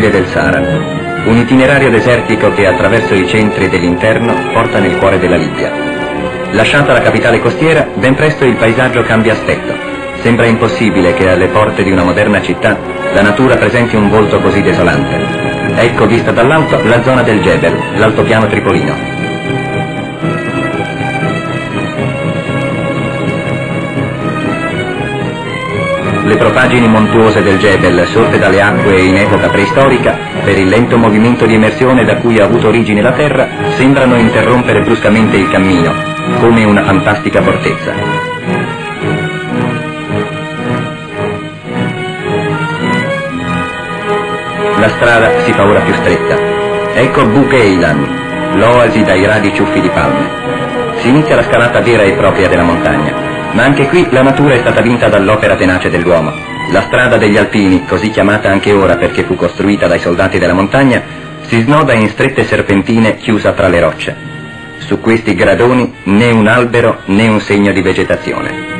soglie del Sahara. Un itinerario desertico che attraverso i centri dell'interno porta nel cuore della Libia. Lasciata la capitale costiera, ben presto il paesaggio cambia aspetto. Sembra impossibile che alle porte di una moderna città la natura presenti un volto così desolante. Ecco vista dall'alto la zona del Jebel, l'altopiano tripolino. Propagini montuose del Jebel, sorte dalle acque in epoca preistorica, per il lento movimento di emersione da cui ha avuto origine la Terra, sembrano interrompere bruscamente il cammino, come una fantastica fortezza. La strada si fa ora più stretta. Ecco Bukeilan, l'oasi dai radi ciuffi di palme. Si inizia la scalata vera e propria della montagna. Ma anche qui la natura è stata vinta dall'opera tenace dell'uomo. La strada degli Alpini, così chiamata anche ora perché fu costruita dai soldati della montagna, si snoda in strette serpentine chiusa tra le rocce. Su questi gradoni né un albero né un segno di vegetazione.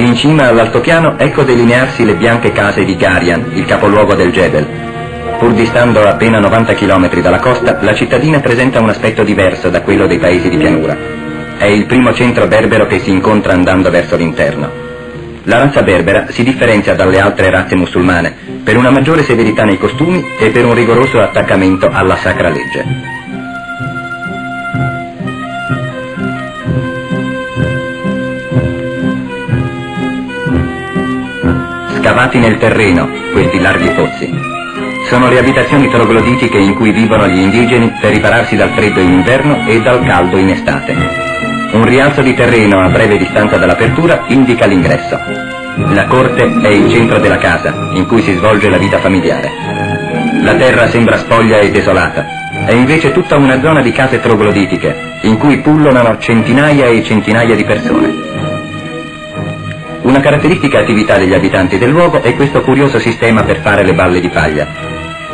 In cima all'altopiano ecco delinearsi le bianche case di Garian, il capoluogo del Jebel. Pur distando appena 90 km dalla costa, la cittadina presenta un aspetto diverso da quello dei paesi di pianura. È il primo centro berbero che si incontra andando verso l'interno. La razza berbera si differenzia dalle altre razze musulmane per una maggiore severità nei costumi e per un rigoroso attaccamento alla sacra legge. Scavati nel terreno, questi larghi pozzi. Sono le abitazioni trogloditiche in cui vivono gli indigeni per ripararsi dal freddo in inverno e dal caldo in estate. Un rialzo di terreno a breve distanza dall'apertura indica l'ingresso. La corte è il centro della casa, in cui si svolge la vita familiare. La terra sembra spoglia e desolata. È invece tutta una zona di case trogloditiche, in cui pullulano centinaia e centinaia di persone. Una caratteristica attività degli abitanti del luogo è questo curioso sistema per fare le balle di paglia.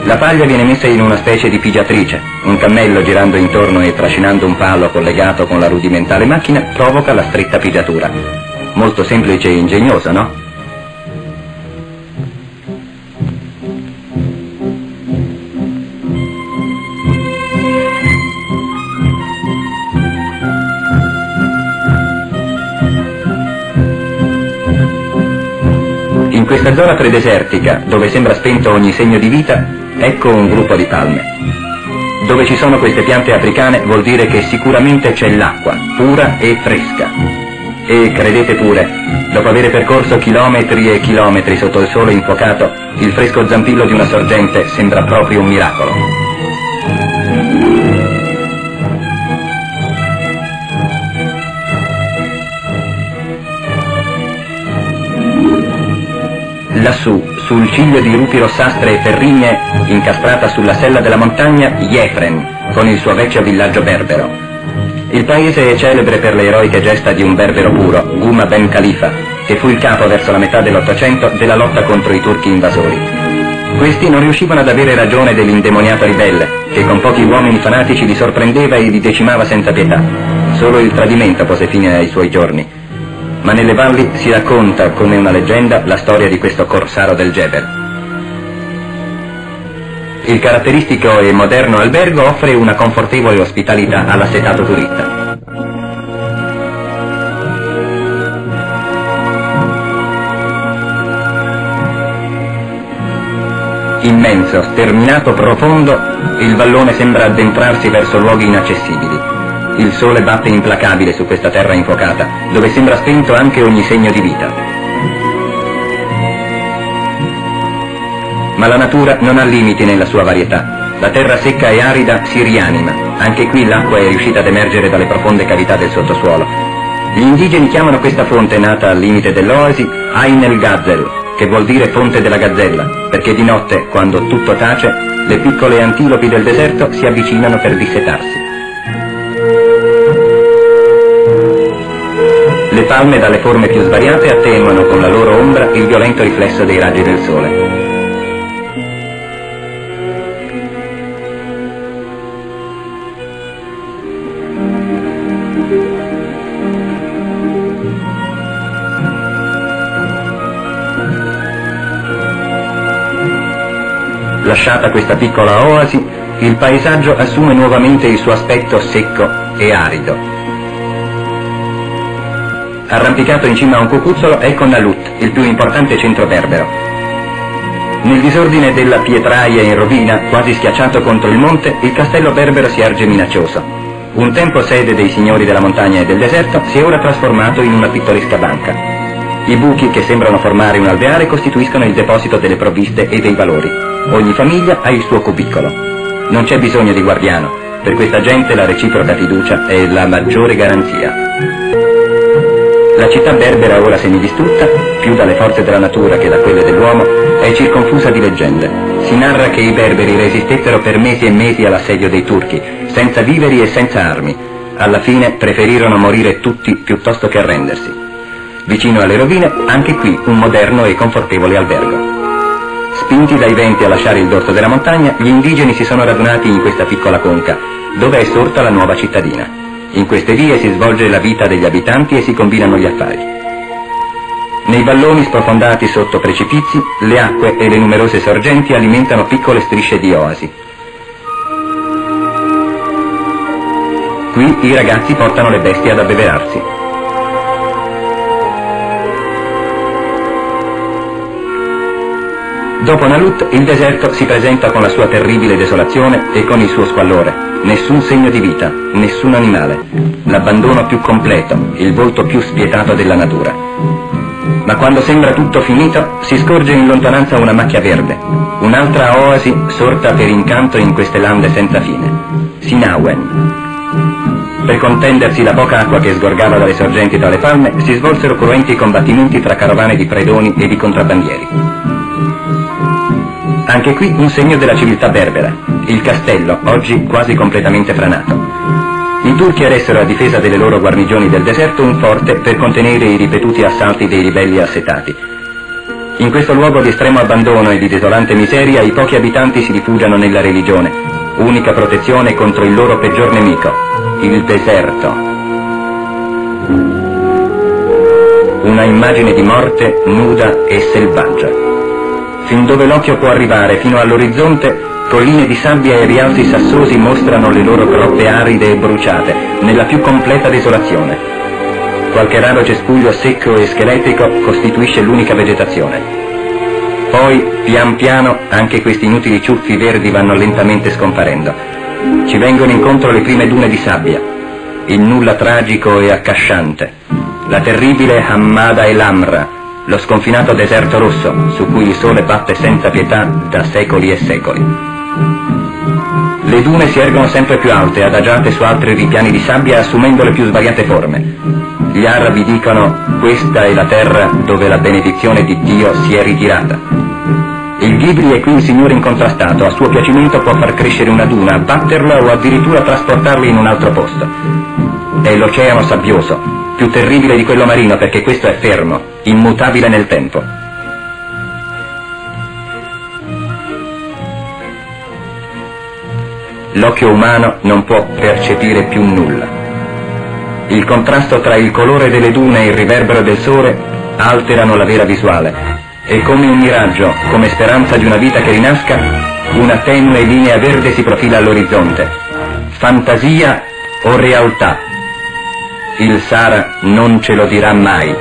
La paglia viene messa in una specie di pigiatrice. Un cammello girando intorno e trascinando un palo collegato con la rudimentale macchina provoca la stretta pigiatura. Molto semplice e ingegnoso, no? Questa zona predesertica, dove sembra spento ogni segno di vita, ecco un gruppo di palme. Dove ci sono queste piante africane vuol dire che sicuramente c'è l'acqua, pura e fresca. E credete pure, dopo aver percorso chilometri e chilometri sotto il sole infuocato, il fresco zampillo di una sorgente sembra proprio un miracolo. Lassù, sul ciglio di rupi rossastre e ferrigne, incastrata sulla sella della montagna, Yefren, con il suo vecchio villaggio berbero. Il paese è celebre per le eroiche gesta di un berbero puro, Guma Ben Khalifa, che fu il capo verso la metà dell'Ottocento della lotta contro i turchi invasori. Questi non riuscivano ad avere ragione dell'indemoniato ribelle, che con pochi uomini fanatici li sorprendeva e li decimava senza pietà. Solo il tradimento pose fine ai suoi giorni ma nelle valli si racconta come una leggenda la storia di questo corsaro del Jebel. Il caratteristico e moderno albergo offre una confortevole ospitalità all'assetato turista. Immenso, sterminato, profondo, il vallone sembra addentrarsi verso luoghi inaccessibili. Il sole batte implacabile su questa terra infuocata, dove sembra spento anche ogni segno di vita. Ma la natura non ha limiti nella sua varietà. La terra secca e arida si rianima. Anche qui l'acqua è riuscita ad emergere dalle profonde cavità del sottosuolo. Gli indigeni chiamano questa fonte nata al limite dell'oasi Ain el Gazel, che vuol dire fonte della gazzella, perché di notte, quando tutto tace, le piccole antilopi del deserto si avvicinano per dissetarsi. Le palme dalle forme più svariate attenuano con la loro ombra il violento riflesso dei raggi del sole. Lasciata questa piccola oasi, il paesaggio assume nuovamente il suo aspetto secco e arido. Arrampicato in cima a un cucuzzolo, ecco Nalut, il più importante centro berbero. Nel disordine della pietraia in rovina, quasi schiacciato contro il monte, il castello berbero si erge minaccioso. Un tempo sede dei signori della montagna e del deserto, si è ora trasformato in una pittoresca banca. I buchi che sembrano formare un alveare costituiscono il deposito delle provviste e dei valori. Ogni famiglia ha il suo cubicolo. Non c'è bisogno di guardiano. Per questa gente la reciproca fiducia è la maggiore garanzia. La città berbera, ora semidistrutta, più dalle forze della natura che da quelle dell'uomo, è circonfusa di leggende. Si narra che i berberi resistettero per mesi e mesi all'assedio dei turchi, senza viveri e senza armi. Alla fine preferirono morire tutti piuttosto che arrendersi. Vicino alle rovine, anche qui un moderno e confortevole albergo. Spinti dai venti a lasciare il dorso della montagna, gli indigeni si sono radunati in questa piccola conca, dove è sorta la nuova cittadina. In queste vie si svolge la vita degli abitanti e si combinano gli affari. Nei valloni sprofondati sotto precipizi, le acque e le numerose sorgenti alimentano piccole strisce di oasi. Qui i ragazzi portano le bestie ad abbeverarsi. Dopo Nalut il deserto si presenta con la sua terribile desolazione e con il suo squallore. Nessun segno di vita, nessun animale. L'abbandono più completo, il volto più spietato della natura. Ma quando sembra tutto finito, si scorge in lontananza una macchia verde, un'altra oasi sorta per incanto in queste lande senza fine. Sinawen. Per contendersi la poca acqua che sgorgava dalle sorgenti tra le palme, si svolsero cruenti combattimenti tra carovane di predoni e di contrabbandieri. Anche qui un segno della civiltà berbera, il castello, oggi quasi completamente franato. I turchi eressero a difesa delle loro guarnigioni del deserto un forte per contenere i ripetuti assalti dei ribelli assetati. In questo luogo di estremo abbandono e di desolante miseria i pochi abitanti si rifugiano nella religione, unica protezione contro il loro peggior nemico, il deserto. Una immagine di morte nuda e selvaggia fin dove l'occhio può arrivare, fino all'orizzonte, colline di sabbia e rialzi sassosi mostrano le loro grotte aride e bruciate, nella più completa desolazione. Qualche raro cespuglio secco e scheletrico costituisce l'unica vegetazione. Poi, pian piano, anche questi inutili ciuffi verdi vanno lentamente scomparendo. Ci vengono incontro le prime dune di sabbia, il nulla tragico e accasciante, la terribile Hammada e Lamra, lo sconfinato deserto rosso su cui il sole batte senza pietà da secoli e secoli. Le dune si ergono sempre più alte, adagiate su altri ripiani di sabbia assumendo le più svariate forme. Gli arabi dicono questa è la terra dove la benedizione di Dio si è ritirata. Il Ghibli è qui un signore incontrastato, a suo piacimento può far crescere una duna, abbatterla o addirittura trasportarla in un altro posto. È l'oceano sabbioso, più terribile di quello marino perché questo è fermo, immutabile nel tempo. L'occhio umano non può percepire più nulla. Il contrasto tra il colore delle dune e il riverbero del sole alterano la vera visuale e come un miraggio, come speranza di una vita che rinasca, una tenue linea verde si profila all'orizzonte. Fantasia o realtà? Il Sara non ce lo dirà mai.